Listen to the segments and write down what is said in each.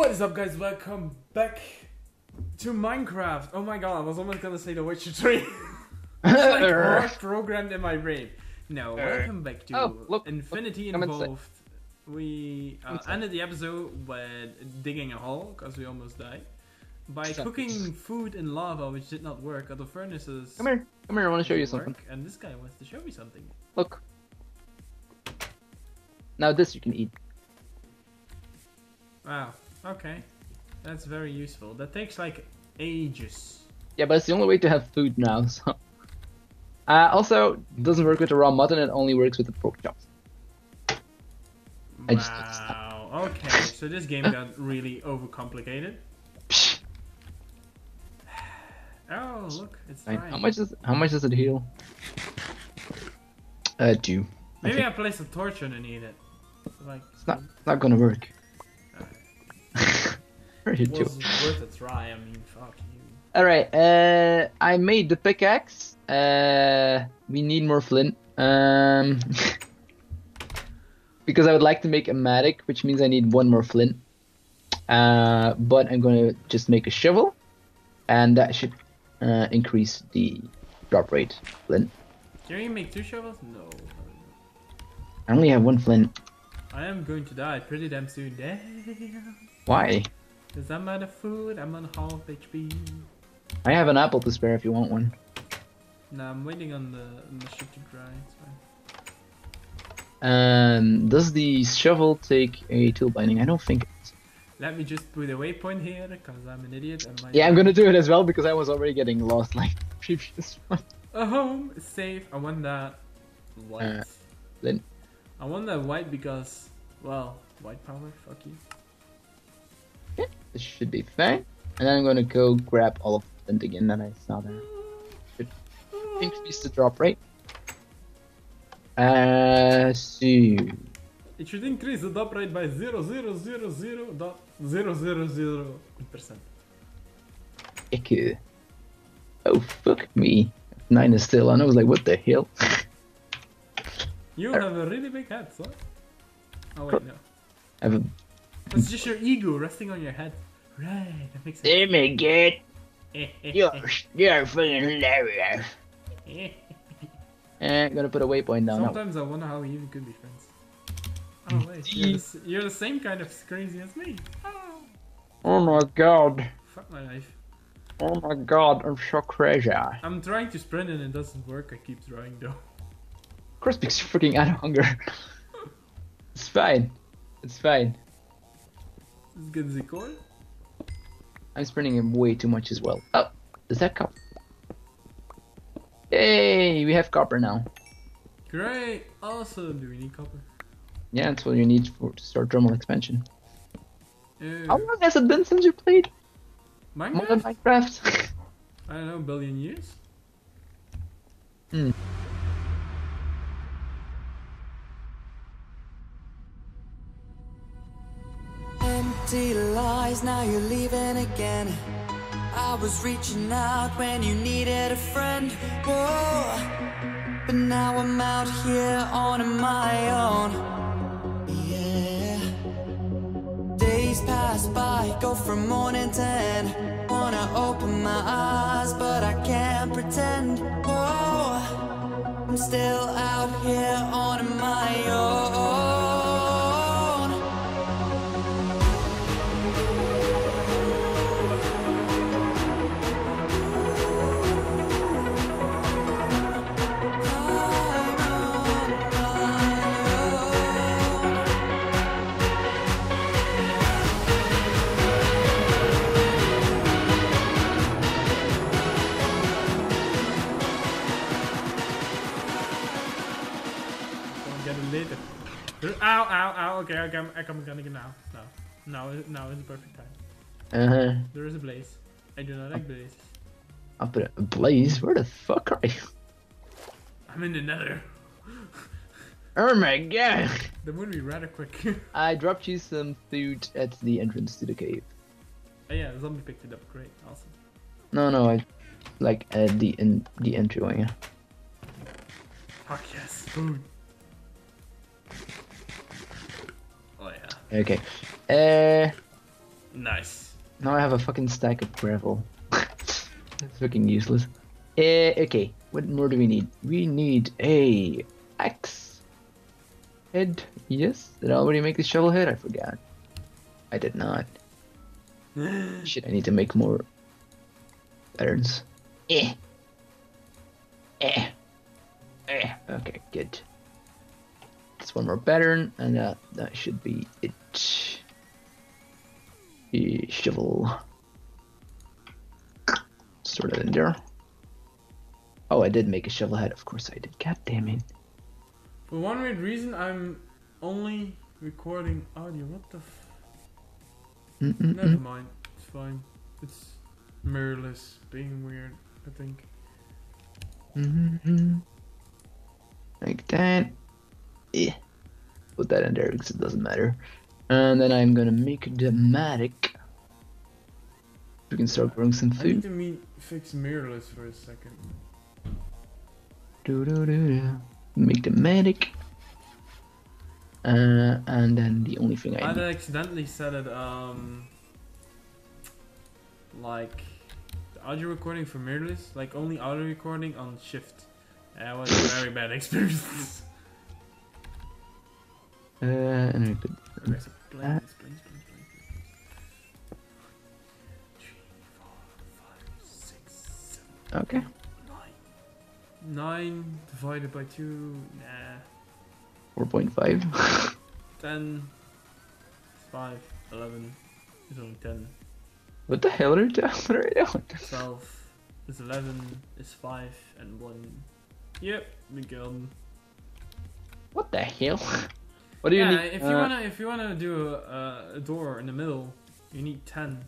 What is up, guys? Welcome back to Minecraft. Oh my god, I was almost gonna say The Witcher 3. it's like hard programmed in my brain. No, welcome back to Oh, look, Infinity inside. Involved. We uh, ended the episode with digging a hole because we almost died. By cooking food in lava, which did not work. Other furnaces. Come here, come here. I want to show you something. work, And this guy wants to show me something. Look. Now this you can eat. Wow. Okay. That's very useful. That takes like ages. Yeah, but it's the only way to have food now. So. Uh, also, it doesn't work with the raw mutton. It only works with the pork chops. I Wow. Okay, so this game got really overcomplicated. Oh, look, it's fine. How much does how much does it heal? Uh, two. Maybe Okay. I place a torch underneath it. Like, It's not it's not gonna work. Very it two. was worth a try. I mean, fuck you. All right. Uh, I made the pickaxe. Uh, we need more flint. Um, because I would like to make a mattock, which means I need one more flint. Uh, but I'm gonna just make a shovel, and that should uh, increase the drop rate. Flint. Can you make two shovels? No. I only have one flint. I am going to die pretty damn soon. Damn. Why? Because I'm out of food. I'm on half HP. I have an apple to spare if you want one. Nah, I'm waiting on the, on the shit to dry. It's fine. Um, does the shovel take a tool binding? I don't think. it's... Let me just put a waypoint here, because I'm an idiot. And my Yeah, I'm gonna do it as well because I was already getting lost like previous one. A home, safe. I want that white. Uh, then- I want that white because, well, white power. Fuck you. This should be fine. And then I'm gonna go grab all of them again that I saw there. Should Increase the drop rate. Uh, so It should increase the drop rate by zero zero zero zero dot zero zero zero percent. Iku. Oh fuck me. Nine is still on. I was like, what the hell? You have a really big head, son. Oh wait, no. I have a That's just your ego resting on your head. Right, that makes sense. Oh my god, you're you're fucking hilarious. Eh, I'm gonna put a waypoint down now. Sometimes I wonder how we even could be friends. Oh wait, you're the, you're the same kind of crazy as me. Oh, Oh my god. fuck my life. Oh my god, I'm so crazy. I'm trying to sprint and it doesn't work. I keep trying though. Crispy's freaking out of hunger. it's fine. It's fine. This is good, Zikor. I'm spending him way too much as well. Oh, is that copper? Yay, we have copper now. Great. Also, do we need copper? Yeah, that's what you need for to start thermal expansion. Ew. How long has it been since you played more than Minecraft? Minecraft? I don't know, billion years. Hmm. Lies, now you're leaving again. I was reaching out when you needed a friend. Whoa, but now I'm out here on my own. Yeah. Days pass by, go from morning to end. Wanna open my eyes, but I can't pretend. Whoa, I'm still Ow, ow, ow. Okay, okay, I'm, I'm gonna get now. No. Now, now is the perfect time. Uh huh. There is a blaze. I do not like blaze. I'll put it. Blaze, where the fuck are you? I'm in the nether. Oh my god! The moon be rather quick. I dropped you some food at the entrance to the cave. oh yeah, zombie picked it up. Great, awesome. No, no, I like at the in the entryway. Fuck yes, food. Okay. Uh, Nice. Now I have a fucking stack of gravel. That's fucking useless. Uh, okay, what more do we need? We need a axe head. Yes, did I already make the shovel head? I forgot. I did not. Shit, I need to make more patterns. Eh. Eh. Eh. Okay, good. Just one more pattern, and uh, that should be it. Eh, shovel. Sort it in there. Oh, I did make a shovel head. Of course I did. God damn it. For one weird reason, I'm only recording audio. What the f-. Never mind. It's fine. It's Mirillis being weird, I think. Mhm. Like that. Eh. Put that in there because it doesn't matter. And then I'm gonna make the mattock. We can start growing some I need food. to meet, fix Mirillis for a second. Do, do, do, do. Make the mattock. Uh, and then the only thing I I accidentally said it, um. Like. The audio recording for Mirillis, like only audio recording on shift. That was a very bad experience. Uh, and put Okay, so planes, planes, planes, planes, planes. Three, four, five, six, seven, okay. nine. Nine divided by two, nah. 4.5. 10, 5, 11, is only 10. what the hell are you doing? What are you doing? 12 is 11, is 5, and 1. Yep, we got 'em. What the hell? What do you Yeah, need? if you uh, wanna if you wanna do a, a door in the middle, you need 10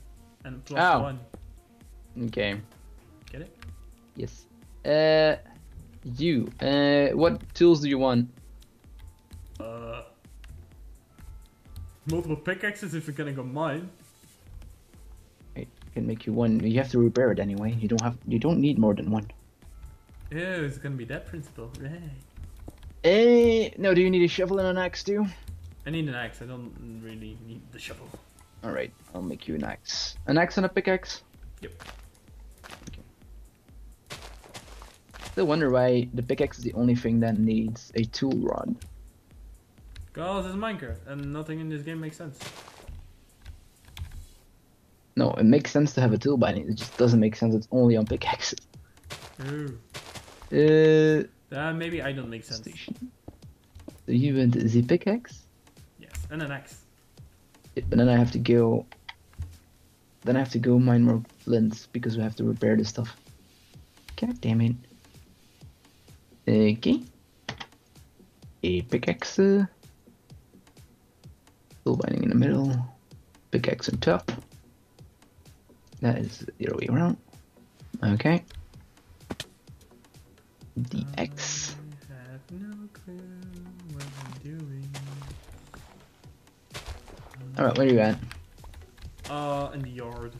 and plus Oh. 1. Okay. Get it? Yes. Uh, you. Uh, what tools do you want? Uh, multiple pickaxes if you're gonna go mine. I can make you one. You have to repair it anyway. You don't have. You don't need more than one. Yeah, it's gonna be that principle. Right. Eh, no. Do you need a shovel and an axe too? I need an axe. I don't really need the shovel. All right. I'll make you an axe. An axe and a pickaxe. Yep. Okay. Still wonder why the pickaxe is the only thing that needs a tool rod. Cause it's Minecraft and nothing in this game makes sense. No, it makes sense to have a tool binding. It just doesn't make sense. It's only on pickaxes. Ooh. Uh, Uh, maybe I don't make sense. station. So you want the pickaxe? Yes, and an axe. Yeah, but then I have to go. Then I have to go mine more flints because we have to repair this stuff. God damn it. Okay. A pickaxe. Tool binding in the middle. Pickaxe on top. That is the other way around. Okay. The X. I have no clue what I'm doing. Alright, where are you at? Uh, in the yard.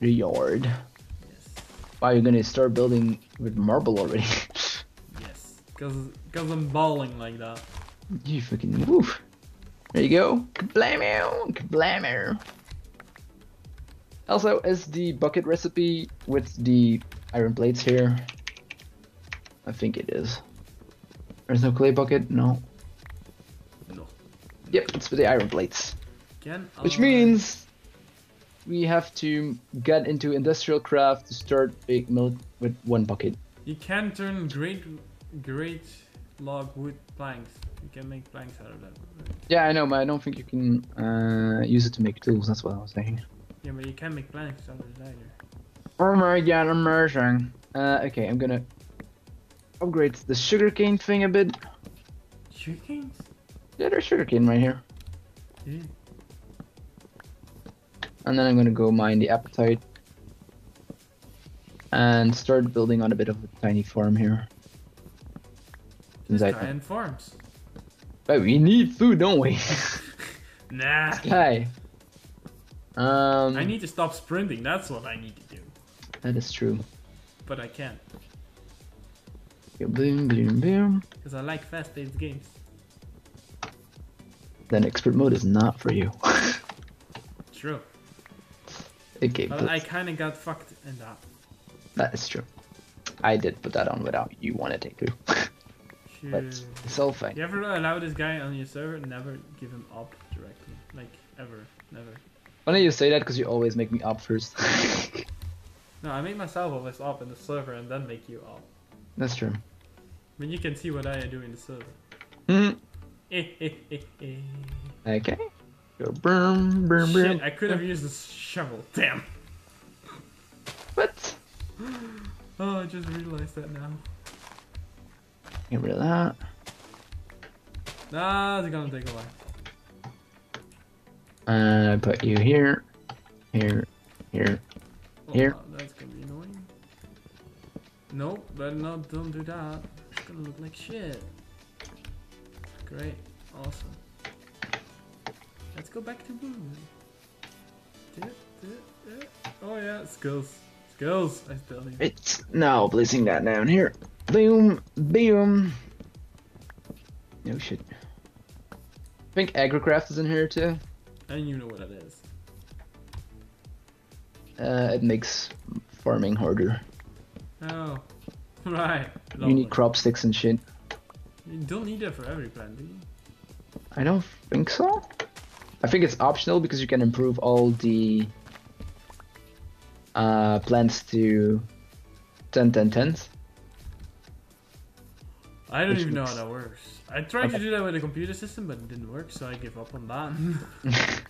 The yard. Yes. Wow, you're gonna start building with marble already. Yes. Cause, cause I'm balling like that. You fucking woof. There you go. Kablamo! Kablamo! Also, is the bucket recipe with the iron plates here? I think it is. There's no clay bucket? No. No. Yep, it's for the iron plates. Can Which I- means we have to get into industrial craft to start big milk with one bucket. You can turn great, great log wood planks. You can make planks out of that. right? Yeah, I know, but I don't think you can uh, use it to make tools. That's what I was saying. Yeah, but you can make planks out of it either. Oh my god, immersion. Uh, okay, I'm gonna upgrade the sugarcane thing a bit. Chickens? Yeah, there's sugarcane right here. Yeah. And then I'm gonna go mine the apatite. And start building on a bit of a tiny farm here. Since I- Giant farms. But we need food, don't we? Nah. Hi. Um, I need to stop sprinting. That's what I need to do. that is true. But I can't. Boom, boom, boom. Because I like fast-paced games. Then expert mode is not for you. True. Okay, But but I kind of got fucked in that. that is true. I did put that on without you wanting to. Shit. it's all fine. You ever allow this guy on your server? Never give him up directly. Like, ever. Never. Funny you say that because you always make me up first. No, I make myself always up in the server and then make you up. That's true. But you can see what I do in the server. Mhm. Okay. Go boom, boom, boom. Shit, I could have used this shovel. Damn. What? Oh, I just realized that now. Get rid of that. Nah, it's gonna take a while. And I put you here, here, here. Oh, Here. wow, Nope, better not. Don't do that. It's gonna look like shit. Great, awesome. Let's go back to blue. Do it, do it, do it. Oh yeah, skills, skills. I tell you. It's now placing that down here. Boom, boom. No shit. I think agricraft is in here too. And you know what it is. Uh, it makes farming harder. Oh, right. You need crop sticks and shit. You don't need that for every plant, do you? I don't think so. I think it's optional because you can improve all the uh, plants to 10 10 10s. I don't Which even know how that works. I tried to do that with a computer system, but it didn't work, so I give up on that.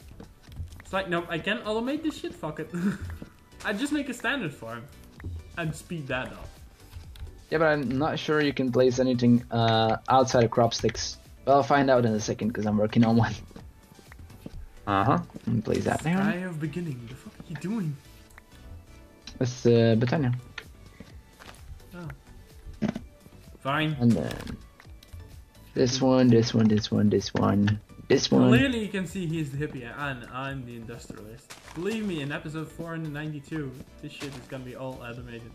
it's like, nope, I can't automate this shit, fuck it. I just make a standard farm and speed that up. Yeah, but I'm not sure you can place anything uh, outside of crop sticks. Well, I'll find out in a second because I'm working on one. Uh huh. Place that Sky down. of beginning, the fuck are you doing? That's uh, Britannia. Oh. Fine. And then this one, this one, this one, this one, this one. Clearly you can see he's the hippie and I'm the industrialist. Believe me, in episode 492, this shit is gonna be all automated.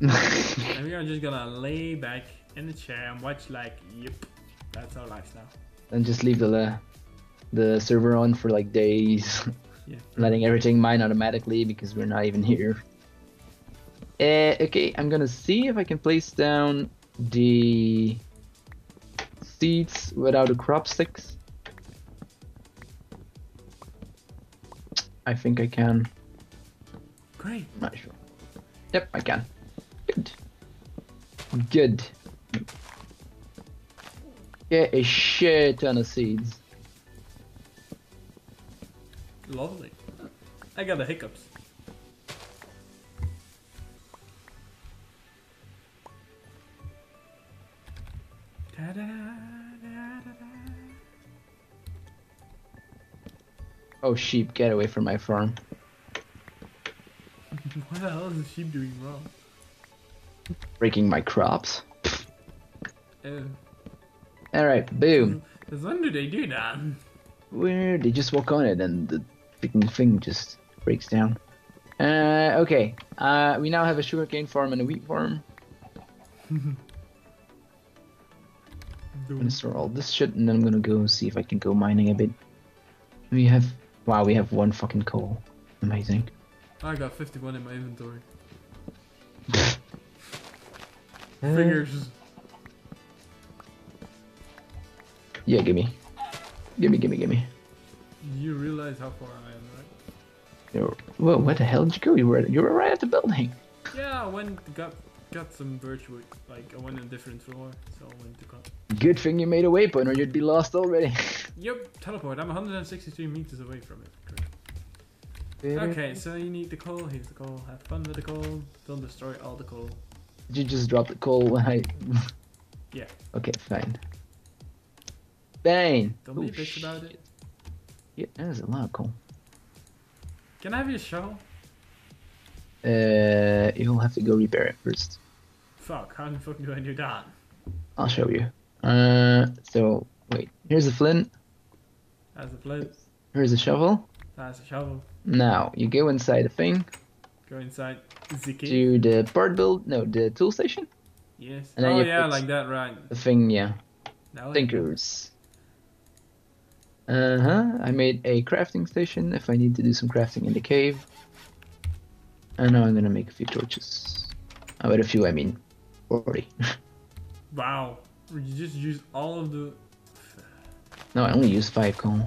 And we are just gonna lay back in the chair and watch like, yep, that's our lifestyle. and just leave the uh, the server on for like days, Yeah. letting everything mine automatically because we're not even here. Uh, okay, I'm gonna see if I can place down the seeds without the crop sticks. I think I can. Great. Not sure. Yep, I can. Good. Good. Get a shit ton of seeds. Lovely. I got the hiccups. Ta-da-da-da-da-da. Oh, sheep, get away from my farm. What the hell is the sheep doing wrong? Breaking my crops. Alright, boom. when do they do that? Where they just walk on it and the freaking thing just breaks down. Uh, okay. Uh, we now have a sugarcane farm and a wheat farm. I'm gonna store all this shit and then I'm gonna go see if I can go mining a bit. We have, wow, we have one fucking coal. Amazing. I got 51 in my inventory. Uh, Fingers. Yeah, gimme. Gimme, gimme, gimme. You realize how far I am, right? You're, whoa, where the hell did you go? You were, you were right at the building. Yeah, I went got got some birchwood. Like I went on a different floor, so I went to cut. Good thing you made a waypoint or you'd be lost already. Yep, teleport. I'm 163 meters away from it. Okay, so you need the coal. Here's the coal. Have fun with the coal. Don't destroy all the coal. Did you just drop the coal when I... Yeah. Okay, fine. Bang! Don't be a Oh, bitch about it. Yeah, there's a lot of coal. Can I have your shovel? Uh, you'll have to go repair it first. Fuck, how the fuck do I do that? I'll show you. Uh, so, wait. Here's a flint. That's a plate. Here's a shovel. That's a shovel. Now, you go inside the thing Go inside the key. to the part build... No, the tool station. Yes. And oh yeah, like that, right. The thing, yeah. Tinkers. Uh-huh. I made a crafting station if I need to do some crafting in the cave. And now I'm gonna make a few torches. Uh, with a few, I mean 40. Wow. You just used all of the. no, I only use 5 coal.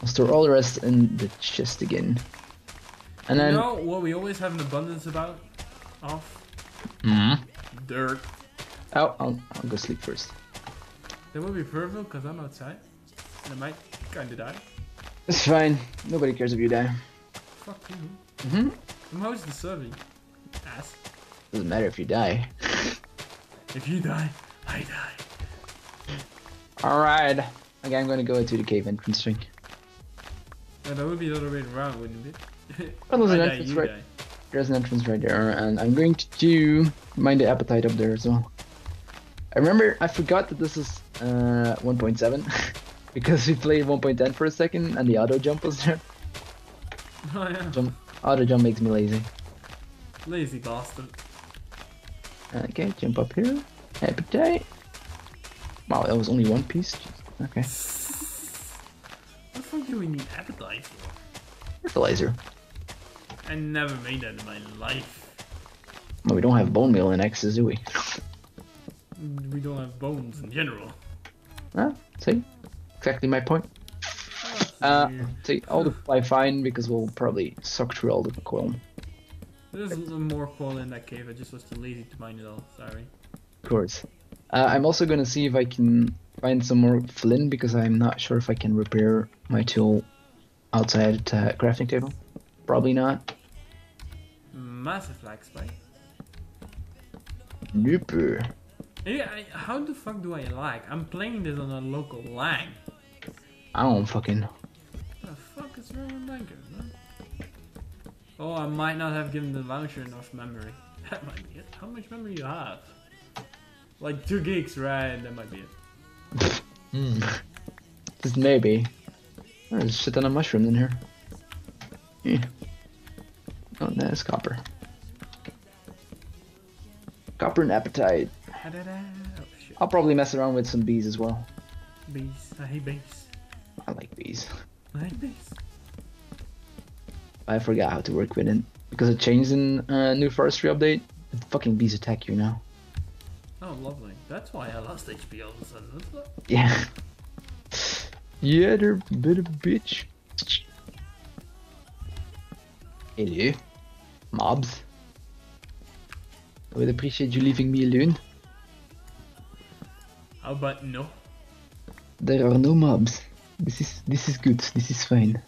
I'll store all the rest in the chest again. And then. you know what we always have an abundance about? Of Mhm. dirt. Oh, I'll, I'll go sleep first. That would be perfect because I'm outside. And I might kinda die. It's fine. Nobody cares if you die. Fuck you. Hmm And how's the survey? Ass. Doesn't matter if you die. If you die, I die. Alright. Okay, I'm gonna go into the cave entrance thing. Yeah, that would be the other way around, wouldn't it? Well, there's an die, entrance you right- die. There's an entrance right there, and I'm going to do mind the apatite up there as well. I remember I forgot that this is uh, 1.7 because we played 1.10 for a second and the auto jump was there. Oh yeah. Jump, Oh, auto jump makes me lazy. Lazy bastard. Okay, jump up here. Apatite. Wow, that was only one piece. Okay, What the fuck do we need apatite for? fertilizer. I never made that in my life. Well, we don't have bone meal in X's, do we? We don't have bones in general. Huh? See? Exactly my point. That's Uh, weird. see, all the fly fine because we'll probably suck through all the coil. There's a little more coal in that cave. I just was too lazy to mine it all. Sorry. Of course. Uh, I'm also gonna see if I can find some more flint because I'm not sure if I can repair my tool outside the crafting table. Probably not. Massive lag spike. Nope. Yeah, I, how the fuck do I lag? I'm playing this on a local lag. I don't fucking. What the fuck is wrong with man? Oh, I might not have given the launcher enough memory. That might be it. How much memory you have? Like 2 gigs, right? That might be it. Hmm. Just maybe. There's shit ton of mushrooms in here. Yeah. Oh, that's copper. Copper and apatite. Ha-da-da. Oh. I'll probably mess around with some bees as well. Bees. I hate bees. I like bees. I hate bees. I forgot how to work with it because it changed in uh, new forestry update. The fucking bees attack you now. Oh, lovely. That's why I lost HP all of a sudden. it? Yeah. yeah, they're a bit of a bitch. Hello, mobs. I would appreciate you leaving me alone. How about no? There are no mobs. This is this is good. This is fine.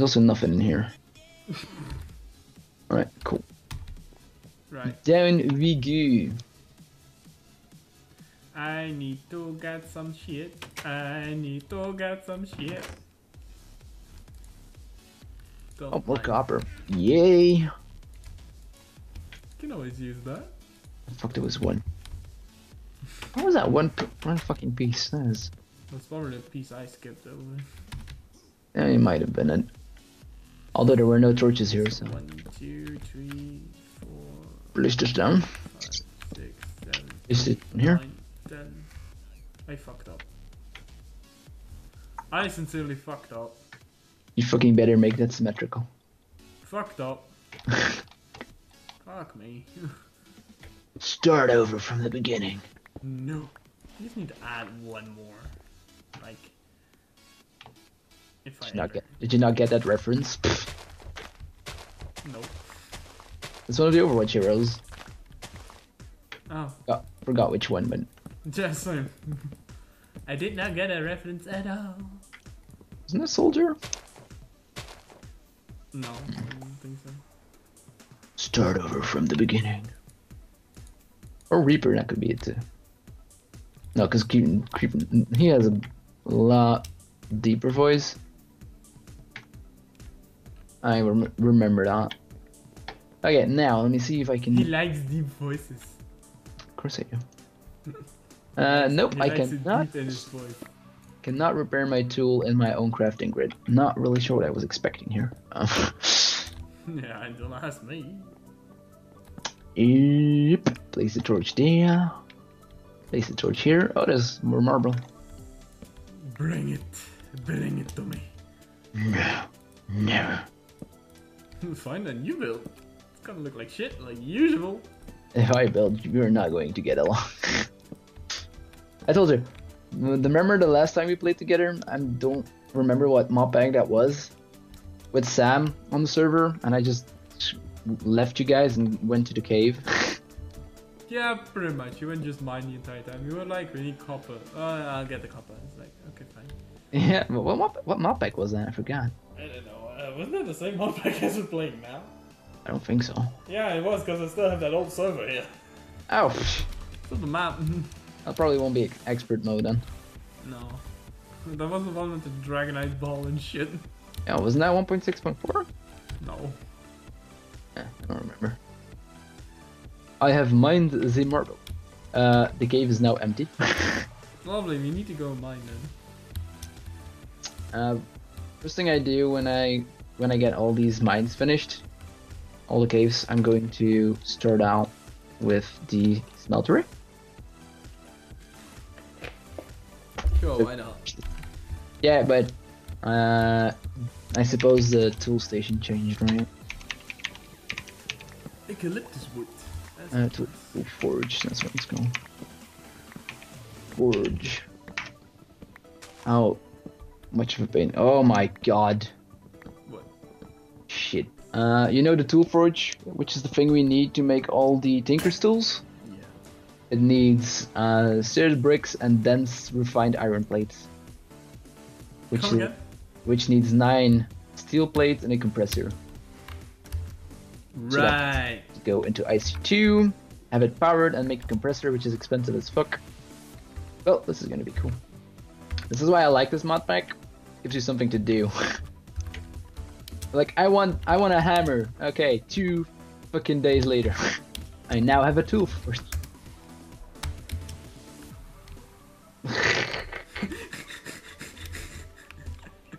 There's also nothing in here. Alright, cool. Right. Down we go. I need to get some shit. I need to get some shit. Don't Oh, more copper. Yay! Can always use that. Fuck, there was one. What was that one? One fucking piece. That is. That's probably the piece I skipped over. Yeah, it might have been it. Although there were no torches here, so. One, two, three, four, Place this down. five, six, seven, Is it here? ten. I fucked up. I sincerely fucked up. You fucking better make that symmetrical. Fucked up. Fuck me. Start over from the beginning. no. I just need to add one more. Like. If I Did you not ever- get, did you not get that reference? Nope. It's one of the Overwatch heroes. Oh, Forgot, forgot which one, but just I did not get a reference at all. isn't that Soldier? No, I don't think so. Start over from the beginning. Or Reaper, that could be it too. No, because Creep, he has a lot deeper voice. I rem- remember that. Okay, now let me see if I can. He likes deep voices. Of course I do. Uh, nope, He I cannot. deep in his voice. Cannot repair my tool in my own crafting grid. Not really sure what I was expecting here. Yeah, don't ask me. yep. Place the torch there. Place the torch here. Oh, there's more marble. Bring it. Bring it to me. No. No. Fine then, you build. It's gonna look like shit, like usual. If I build, we're not going to get along. I told you. Remember the last time we played together? I don't remember what mod pack that was with Sam on the server, and I just left you guys and went to the cave. Yeah, pretty much. You wouldn't just mine the entire time. You were like, we need copper. Oh, I'll get the copper. It's like, okay, fine. yeah, what what pack was that? I forgot. I don't know. Wasn't that the same mod pack as we're playing now? I don't think so. Yeah, it was, because I still have that old server here. Oh, pff, Still the map. that probably won't be expert mode then. no. That was the one with the Dragonite ball and shit. Yeah, wasn't that 1.6.4? No. Yeah, I don't remember. I have mined the marble. Uh, the cave is now empty. Lovely, we need to go mine then. uh, first thing I do when I when I get all these mines finished, all the caves, I'm going to start out with the smeltery. Sure, why not? Yeah, but uh, I suppose the tool station changed, right? Eucalyptus wood. That's Uh, to, to forge, that's what it's called. Forge. How much of a pain? Oh my god. Uh, you know the tool forge, which is the thing we need to make all the tinker's tools? Yeah. It needs uh, stairs bricks and dense refined iron plates. Which, Come is- which needs nine steel plates and a compressor. So Right. go into IC2, have it powered, and make a compressor, which is expensive as fuck. Well, this is gonna be cool. This is why I like this mod pack. Gives you something to do. like I want, I want a hammer. Okay, two fucking days later, I now have a tool for.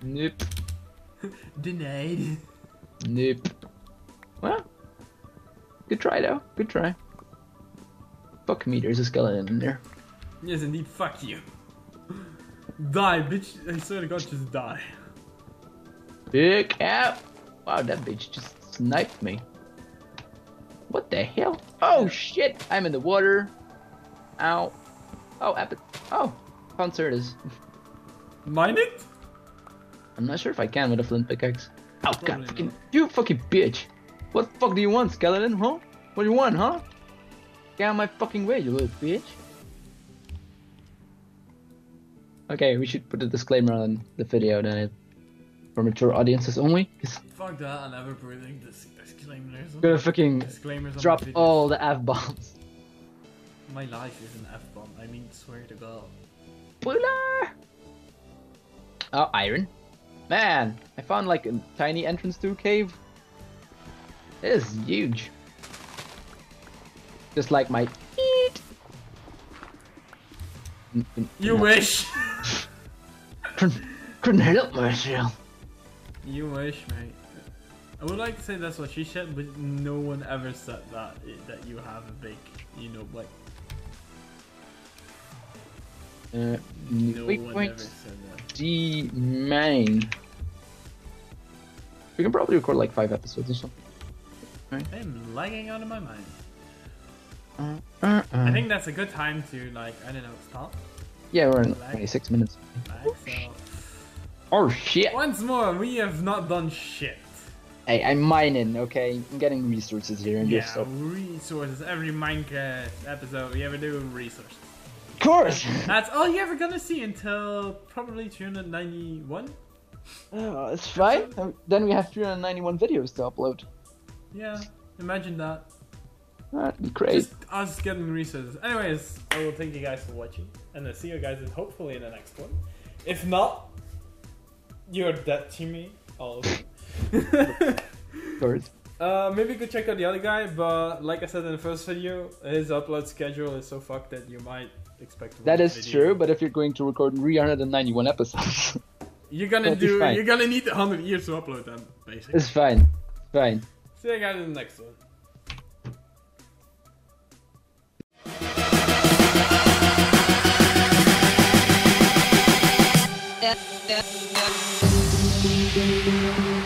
nope, Denied. nope. Well, good try though. Good try. Fuck me, there's a skeleton in there. Yes, indeed. Fuck you. Die, bitch. I swear to God, just die. Big out. Wow, that bitch just sniped me. What the hell? Oh shit! I'm in the water. Ow. Oh, epic. Oh, found Certus. Mine it? I'm not sure if I can with a flint pickaxe. Oh, oh god, fucking you fucking bitch! What the fuck do you want, skeleton? Huh? What do you want, huh? Get out of my fucking way, you little bitch! Okay, we should put a disclaimer on the video that it for mature audiences only. Fuck that. I'm never putting dis- disclaimers. Gonna fucking Disclaimers drop all the f bombs. My life is an F bomb. I mean, swear to God. Spoiler! Oh, iron. Man, I found like a tiny entrance to a cave. It is huge. Just like my eat. N- n- You no. wish. Couldn't, couldn't help myself. You wish, mate. I would like to say that's what she said, but no one ever said that that you have a big, you know, like Uh, no wait, one ever said that. D main. We can probably record like five episodes or something. I'm lagging out of my mind. Uh, uh, uh. I think that's a good time to like I don't know stop. yeah, we're in Lag. 26 minutes. Lag, so Oh shit! once more, we have not done shit. Hey, I'm mining, okay? I'm getting resources here and Yeah, just stuff. resources. Every Minecraft episode we ever do, resources. Of course! That's all you're ever gonna see until probably 391. oh, it's fine. Then we have 391 videos to upload. Yeah, imagine that. That'd be great. Just us getting resources. Anyways, I will thank you guys for watching, and I'll see you guys in, hopefully in the next one. If not, you're dead to me. All of you. Course. Uh, maybe you could check out the other guy, but like I said in the first video, his upload schedule is so fucked that you might expect. to That watch is video. true, but if you're going to record 391 episodes, You're gonna do. You're gonna need 100 years to upload them, basically. it's fine. It's fine. See you guys in the next one. Yeah, yeah, yeah.